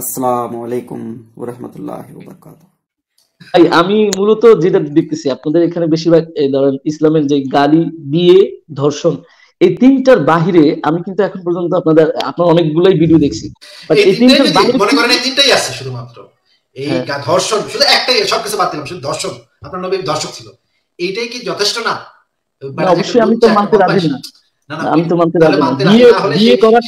আসসালামু আলাইকুম ওরহমতুল্লাহ ওবরকাতুহ। ভাই আমি মূলত যেটা দেখতেছি আপনাদের এখানে বেশিরভাগ ধরেন ইসলামের যে গালি বিয়ে ধর্ষণ এই তিনটার বাহিরে আমি কিন্তু এখন পর্যন্ত আপনাদের আপনার অনেকগুলোই ভিডিও দেখছি। এই তিনটার বাহিরে মনে করেন এই তিনটাই আছে শুধুমাত্র। এই হ্যাঁ। ধর্ষণ শুধু একটাই সবকিছু বাদ দিলাম শুধু ধর্ষণ। আপনার নবী ধর্ষক ছিল। এইটাই কি যথেষ্ট না? না, অবশ্যই আমি তো মানতে রাজি না। না না আমি তো মানতে রাজি না। বিয়ে বিয়ে করা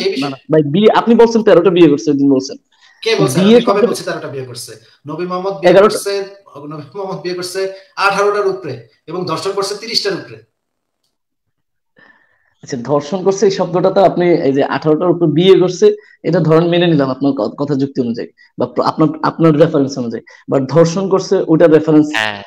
ভাই বিয়ে আপনি বলছেন তেরোটা বিয়ে করছে একদিন বলছেন। কে বলছে? বিয়ে কবে বলছে তেরোটা বিয়ে করছে? নবী মোহাম্মদ বিয়ে করছে নবী মোহাম্মদ বিয়ে করছে আঠারোটার উপরে এবং ধর্ষণ করছে তিরিশটার উপরে। আচ্ছা ধর্ষণ করছে এই শব্দটা তো আপনি এই যে আঠারোটার উপর বিয়ে করছে এটা ধরেন মেনে নিলাম আপনার কথা যুক্তি অনুযায়ী বা আপনার আপনার রেফারেন্স অনুযায়ী। বাট ধর্ষণ করছে ওটার রেফারেন্স হ্যাঁ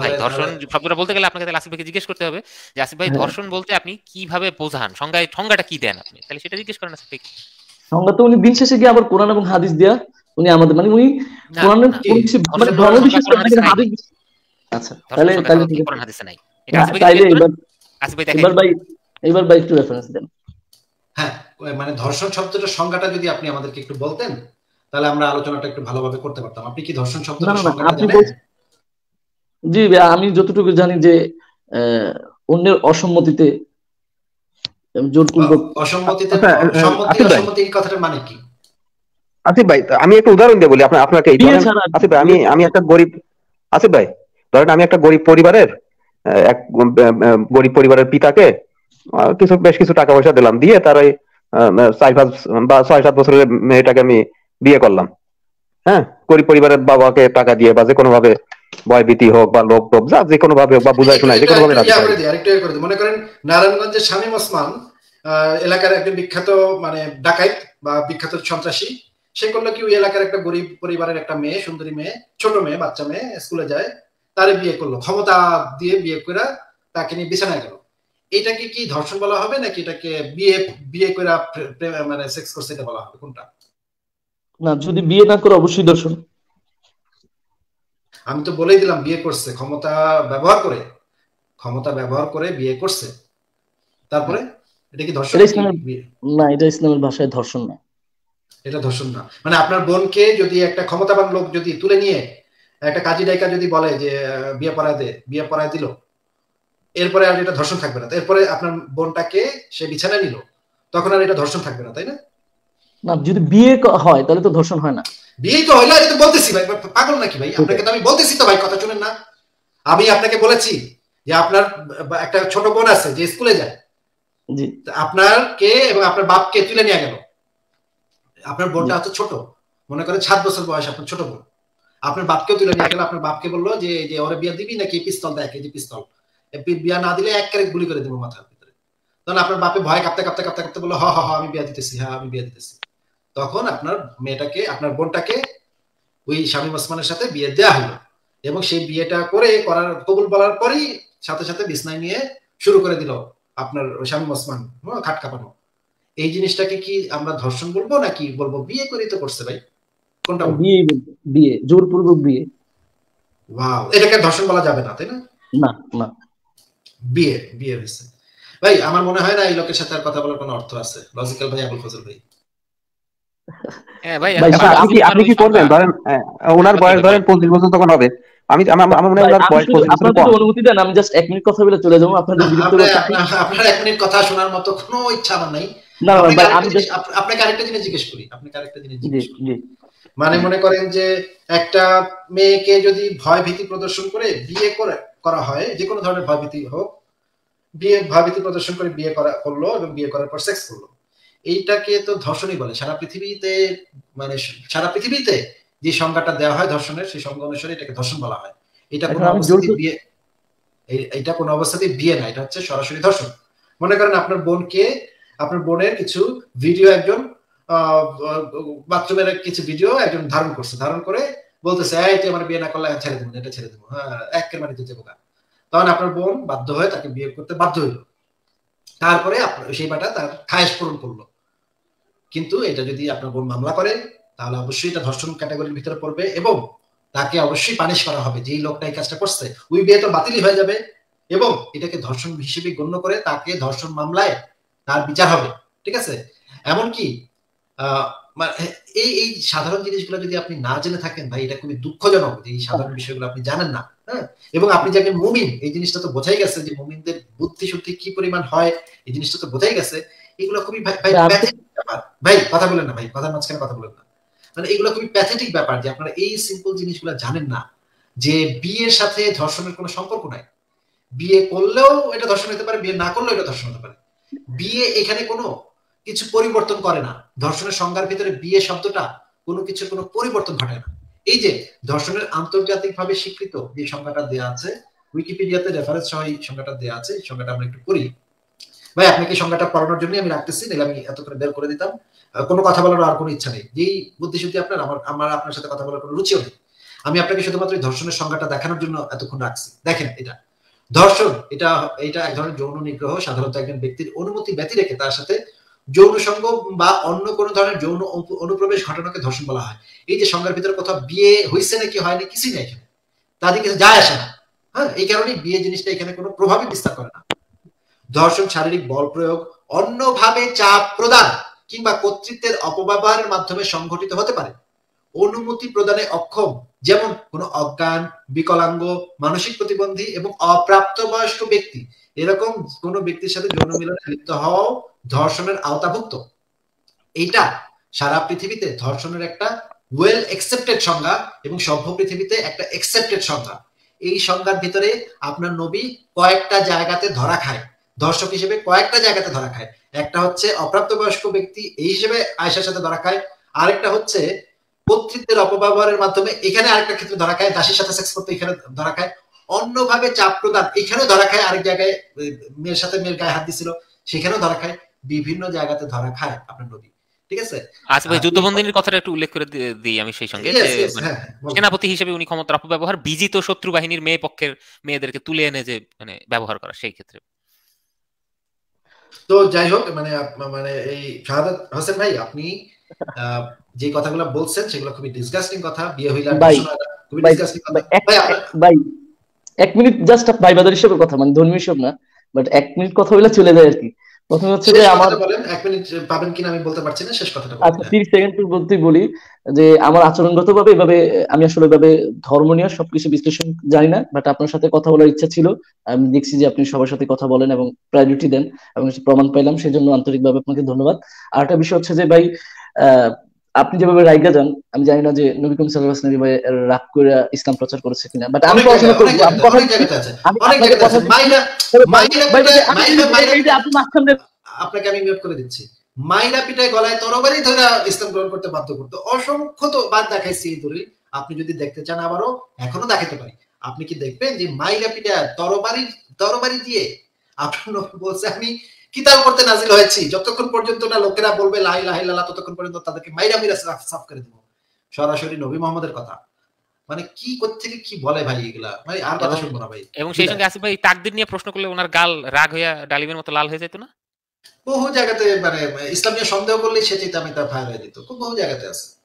ভাই ধর্ষণ শব্দটা বলতে গেলে আপনাকে তাহলে আসিফ ভাইকে জিজ্ঞেস করতে হবে যে আসিফ ভাই হ্যাঁ। ধর্ষণ বলতে আপনি কীভাবে বোঝান? সংজ্ঞায় সংজ্ঞাটা কি দেন আপনি? তাহলে সেটা জিজ্ঞেস করেন আসিফ ভাই। সংজ্ঞা তো উনি দিন শেষে গিয়ে আবার কোরআন এবং হাদিস দিয়া উনি আমাদের মানে উনি না, কোরআনের না, কোন কিছু মানে ধর্ম কোরআন নাকি হাদিসে আচ্ছা তাহলে তাহলে কোরআন হাদিসে নাই। করেন এবার এবার ভাই এবার ভাই একটু রেফারেন্স দেন। হ্যাঁ মানে ধর্ষণ শব্দটার সংজ্ঞাটা যদি আপনি আমাদেরকে একটু বলতেন তাহলে আমরা আলোচনাটা একটু ভালোভাবে করতে পারতাম। আপনি কি ধর্ষণ শব্দটার সংজ্ঞাটা জানেন? জি ভাই, আমি যতটুকু জানি যে আহ, অন্যের অসম্মতিতে জোরপূর্বক অসম্মতিতে আচ্ছা, সম্মতি মানে কি? আসিফ ভাই আমি একটা উদাহরণ দিয়ে বলি আপনার আপনাকে আসিফ ভাই আমি আমি একটা গরিব আসিফ ভাই ধরেন আমি একটা গরিব পরিবারের আহ, এক গরিব পরিবারের পিতাকে কিছু বেশ কিছু টাকা পয়সা দিলাম দিয়ে তার ওই আহ, চার পাঁচ বা ছয় সাত বছরের মেয়েটাকে আমি বিয়ে করলাম। হ্যাঁ? গরিব পরিবারের বাবাকে টাকা দিয়ে বা যে কোনো ভাবে ভয়ভীতি হোক বা লোক টোক যা যে কোনো ভাবে হোক বা বুঝাই শোনায় যে কোনো ভাবে। মনে করেন নারায়ণগঞ্জের শামীম ওসমান এলাকার একজন বিখ্যাত মানে ডাকাইত বা বিখ্যাত সন্ত্রাসী সে করল কি ওই এলাকার একটা গরিব পরিবারের একটা মেয়ে সুন্দরী মেয়ে ছোট মেয়ে বাচ্চা মেয়ে স্কুলে যায় তারে বিয়ে করল। ক্ষমতা দিয়ে বিয়ে করে তাকে নিয়ে বিছানায় গেল। এটাকে কি ধর্ষণ বলা হবে নাকি এটাকে বিয়ে বিয়ে করে মানে সেক্স করছে এটা বলা হবে? কোনটা? না যদি বিয়ে না করে অবশ্যই দর্শন আমি তো বলেই দিলাম বিয়ে করছে ক্ষমতা ব্যবহার করে ক্ষমতা ব্যবহার করে বিয়ে করছে। তারপরে এটা কি ধর্ষণ? না এটা ইসলামের ভাষায় ধর্ষণ না। এটা ধর্ষণ না। মানে আপনার বোনকে যদি একটা ক্ষমতাবান লোক যদি তুলে নিয়ে একটা কাজী ডাইকা যদি বলে যে বিয়ে পড়ায় দে বিয়ে পড়ায় দিল এরপরে আর এটা ধর্ষণ থাকবে না। এরপরে আপনার বোনটাকে সে বিছানায় নিল তখন আর এটা ধর্ষণ থাকবে না তাই না? না যদি বিয়ে হয় তাহলে তো ধর্ষণ হয় না। বিয়েই তো হইল এটা তো বলতেছি ভাই পাগল নাকি ভাই? আপনাকে তো আমি বলতেছি তো ভাই কথা শুনেন না। আমি আপনাকে বলেছি যে আপনার একটা ছোট বোন আছে যে স্কুলে যায়। আপনার কে এবং আপনার বাপকে তুলে নিয়ে গেল। আপনার বোনটা হচ্ছে ছোট। মনে করেন সাত বছর বয়স আপনার ছোট বোন। আপনার বাপকেও তুলে নিয়ে গেল আপনার বাপকে বলল যে যে ওরে বিয়া দিবি নাকি পিস্তল দেয় কেজি পিস্তল? বিয়া না দিলে এক ক্যারেট গুলি করে দেবো মাথার ভিতরে। তখন আপনার বাপে ভয় কাঁপতে কাঁপতে কাঁপতে কাঁপতে বলল হ হ আমি বিয়া দিতেছি হ্যাঁ আমি বিয়া দিতেছি। তখন আপনার মেয়েটাকে আপনার বোনটাকে ওই শামীম ওসমানের সাথে বিয়ে দেওয়া হলো। এবং সেই বিয়েটা করে করার কবুল বলার পরেই সাথে সাথে বিছনায় নিয়ে শুরু করে দিল আপনার শামীম ওসমান খাট কাঁপানো। এই জিনিসটাকে কি আমরা ধর্ষণ বলব নাকি বলব বিয়ে করেই তো করছে ভাই? কোনটা? বিয়ে বিয়ে জোরপূর্বক বিয়ে। ওয়াও এটাকে ধর্ষণ বলা যাবে না তাই না? না না। বিয়ে বিয়ে হয়েছে। ভাই আমার মনে হয় না এই লোকের সাথে আর কথা বলার কোনো অর্থ আছে। লজিক্যাল ভাই আবুল ফজল ভাই হ্যাঁ ভাই ভাই, একটা আচ্ছা, আপনি কি আপনি কি করবেন? ধরেন ওনার বয়স ধরেন পঁচিশ বছর তখন হবে। আমি আমি- আমার আমার মনে হয় ওনার বয়স পঁচিশ বছর কম। অনুমতি দেন? আমি জাস্ট এক মিনিট কথা বলে চলে যাব। আপনাদের বিরক্ত আপনার- করতে আপনার- আপনার এক মিনিট কথা শোনার মতো কোনো ইচ্ছা আমার নাই। না না, ভাই আমি জিনিস- just- আপ- আপনাকে আরেকটা জিনিস জিজ্ঞেস করি। আপনাকে আরেকটা জিনিস জিজ্ঞেস করি। মানে মনে করেন যে একটা মেয়েকে যদি ভয় ভীতি প্রদর্শন করে বিয়ে করে করা হয় যে কোনো ধরনের ভয় ভীতি হোক বিয়ে ভয় ভীতি প্রদর্শন করে বিয়ে করা করল এবং বিয়ে করার পর সেক্স করল। এইটাকে তো ধর্ষণই বলে। সারা পৃথিবীতে মানে সারা পৃথিবীতে যে সংজ্ঞাটা দেওয়া হয় ধর্ষণের সেই সংজ্ঞা অনুসারে এটাকে ধর্ষণ বলা হয়। এটা কোনো অবস্থাতেই বিয়ে এটা কোনো অবস্থাতেই বিয়ে না এটা হচ্ছে সরাসরি ধর্ষণ। মনে করেন আপনার বোনকে আপনার বোনের কিছু ভিডিও একজন বাথরুমের কিছু ভিডিও একজন ধারণ করছে। ধারণ করে বলতেছে এই তুই আমার বিয়ে না করলে ছেড়ে দেবো এটা ছেড়ে দেবো। হ্যাঁ একের মানে দিতে বোকা তখন আপনার বোন বাধ্য হয়ে তাকে বিয়ে করতে বাধ্য হইল। তারপরে সেই বাটা তার খায়েশ পূরণ করল। কিন্তু এটা যদি আপনার বোন মামলা করে তাহলে অবশ্যই এটা ধর্ষণ ক্যাটাগরির ভিতরে পড়বে এবং তাকে অবশ্যই পানিশ করা হবে। যেই লোকটা এই কাজটা করছে ওই বিয়ে তো বাতিলই হয়ে যাবে এবং এটাকে ধর্ষণ হিসেবে গণ্য করে তাকে ধর্ষণ মামলায় তার বিচার হবে। ঠিক আছে? এমনকি আহ, মানে এই এই সাধারণ জিনিসগুলো যদি আপনি না জেনে থাকেন ভাই এটা খুবই দুঃখজনক যে এই সাধারণ বিষয়গুলো আপনি জানেন না। হ্যাঁ? এবং আপনি যে একজন মুমিন এই জিনিসটা তো বোঝাই গেছে যে মুমিনদের বুদ্ধি শুদ্ধি কি পরিমাণ হয় এই জিনিসটা তো বোঝাই গেছে। এগুলো খুবই ভাই কথা বলেন না ভাই কথার মাঝখানে কথা বলেন না। মানে এগুলো খুবই প্যাথেটিক ব্যাপার যে আপনারা এই সিম্পল জিনিসগুলো জানেন না যে বিয়ের সাথে ধর্ষণের কোনো সম্পর্ক নাই। বিয়ে করলেও এটা ধর্ষণ হতে পারে বিয়ে না করলেও এটা ধর্ষণ হতে পারে। বিয়ে এখানে কোনো কিছু পরিবর্তন করে না। ধর্ষণের সংজ্ঞার ভিতরে বিয়ে শব্দটা কোনো কিছু কোনো পরিবর্তন ঘটায় না। এই যে ধর্ষণের আন্তর্জাতিকভাবে স্বীকৃত যে সংজ্ঞাটা দেওয়া আছে উইকিপিডিয়াতে রেফারেন্স সহ এই সংজ্ঞাটা দেওয়া আছে সংজ্ঞাটা আমরা একটু করি। ভাই, আপনাকে সংজ্ঞাটা পড়ানোর জন্য আমি রাখতেছি, নাহলে আমি এত করে বের করে দিতাম। কোনো কথা বলার আর কোনো ইচ্ছা নেই। যেই বুদ্ধিশুদ্ধি আপনার, আমার আমার, আপনার সাথে কথা বলার কোনো রুচিও নেই। আমি আপনাকে শুধুমাত্র ধর্ষণের সংজ্ঞাটা দেখানোর জন্য এতক্ষণ রাখছি। দেখেন এটা। ধর্ষণ, এটা এটা এক ধরনের যৌন নিগ্রহ, সাধারণত একজন ব্যক্তির অনুমতি ব্যতি রেখে তার সাথে যৌন সঙ্গ বা অন্য কোনো ধরনের যৌন অনুপ্রবেশ ঘটনাকে ধর্ষণ বলা হয়। এই যে সংজ্ঞার ভিতরে কোথাও বিয়ে হয়েছে নাকি হয়নি কিছুই নেই এখানে। তাদের কিছু যায় আসে না। হ্যাঁ এই কারণে বিয়ে জিনিসটা এখানে কোনো প্রভাবই বিস্তার করে না। ধর্ষণ, শারীরিক বল প্রয়োগ অন্যভাবে চাপ প্রদান কিংবা কর্তৃত্বের অপব্যবহারের মাধ্যমে সংঘটিত হতে পারে। অনুমতি প্রদানে অক্ষম, যেমন কোনো অজ্ঞান, বিকলাঙ্গ, মানসিক প্রতিবন্ধী এবং অপ্রাপ্তবয়স্ক ব্যক্তি। এরকম কোন ব্যক্তির সাথে যৌন মিলনে লিপ্ত হওয়াও ধর্ষণের আওতাভুক্ত। এইটা সারা পৃথিবীতে ধর্ষণের একটা ওয়েল একসেপ্টেড সংজ্ঞা এবং সভ্য পৃথিবীতে একটা একসেপ্টেড সংজ্ঞা। এই সংজ্ঞার ভিতরে আপনার নবী কয়েকটা জায়গাতে ধরা খায়। ধর্ষক হিসেবে কয়েকটা জায়গাতে ধরা খায়। একটা হচ্ছে অপ্রাপ্তবয়স্ক ব্যক্তি, এই হিসেবে আয়েশার সাথে ধরা খায়। আরেকটা হচ্ছে কর্তৃত্বের অপব্যবহারের মাধ্যমে এখানে আরেকটা ক্ষেত্রে ধরা খায়, দাসীর সাথে সেক্স করতে এখানে ধরা খায়। অন্যভাবে চাপ প্রদান, এখানেও ধরা খায়। আরেক জায়গায় মেয়ের সাথে মেয়ের গায়ে হাত দিছিল সেখানেও ধরা খায়। বিভিন্ন জায়গাতে ধরা খায় আপনার নবী ঠিক আছে? আচ্ছা ভাই যুদ্ধবন্দিনীর কথাটা একটু উল্লেখ করে দিই আমি সেই সঙ্গে মানে হ্যাঁ, হ্যাঁ। সেনাপতি হিসেবে উনি ক্ষমতার অপব্যবহার বিজিত শত্রু বাহিনীর মেয়ে পক্ষের মেয়েদেরকে তুলে এনে যে মানে ব্যবহার করা সেই ক্ষেত্রে। তো যাই হোক মানে মানে এই শাহাদাত হোসেন ভাই আপনি আহ, যে কথাগুলো বলছেন সেগুলো খুবই ডিসগাস্টিং কথা। বিয়ে হইলে ভাই। খুবই ডিসগাস্টিং কথা। ভাই, এক- ভাই ভাই মিনিট জাস্ট ভাইবাদার হিসেবে কথা মানে ধর্মীয় হিসেব না বাট এক মিনিট কথা বলে চলে যায় আর কি। প্রথমে হচ্ছে যে আমার এক মিনিট পাবেন কিনা আমি বলতে পারছি না শেষ কথাটা আচ্ছা তিরিশ সেকেন্ড বলতে বলি যে আমার আচরণগত ভাবে এভাবে আমি আসলে এভাবে ধর্ম নিয়ে সবকিছু বিশ্লেষণ জানি না বাট আপনার সাথে কথা বলার ইচ্ছা ছিল। আমি দেখছি যে আপনি সবার সাথে কথা বলেন এবং প্রায়োরিটি দেন এবং প্রমাণ পাইলাম সেই জন্য আন্তরিকভাবে আপনাকে ধন্যবাদ। আর একটা বিষয় হচ্ছে যে ভাই আহ, আপনি যেভাবে রাইগা যান আমি জানি না যে নবী করিম সাল্লাল্লাহু আলাইহি ওয়াসাল্লাম রাগ করে ইসলাম প্রচার করেছে কিনা। বাট আমি পড়াশোনা অনেক আমি আছে। আমি অনেক আপনাকে কথা মাইরা- এই যে আপনি মাঝখান আপনাকে আমি মিউট করে দিচ্ছি। মাইরা পিটায় গলায় তরবারি ধরে ইসলাম গ্রহণ করতে বাধ্য করতো। অসংখ্য তো বাদ দেখাইছি এই দলিল। আপনি যদি দেখতে চান আবারও এখনও দেখাতে পারি। আপনি কি দেখবেন যে মাইরা পিটায় তরবারি তরবারি দিয়ে? আপনার বলছে আমি কিতাব করতে নাজিল হয়েছি। যতক্ষণ পর্যন্ত না লোকেরা বলবে লাহি লালা ততক্ষণ পর্যন্ত তাদেরকে মাইরা মিরা সাফ করে দিব। সরাসরি নবী মোহাম্মদের কথা। মানে কি থেকে কি বলে ভাই এগুলা? ভাই আর কথা শুনব না ভাই। এবং সেই সঙ্গে আসিফ ভাই তাকদির নিয়ে প্রশ্ন করলে ওনার গাল রাগ হইয়া ডালিমের মতো লাল হয়ে যেত না? বহু জায়গাতে মানে ইসলাম নিয়ে সন্দেহ করলেই সে চিন্তা আমি তার ফায়ার হয়ে দিত খুব বহু জায়গাতে আছে।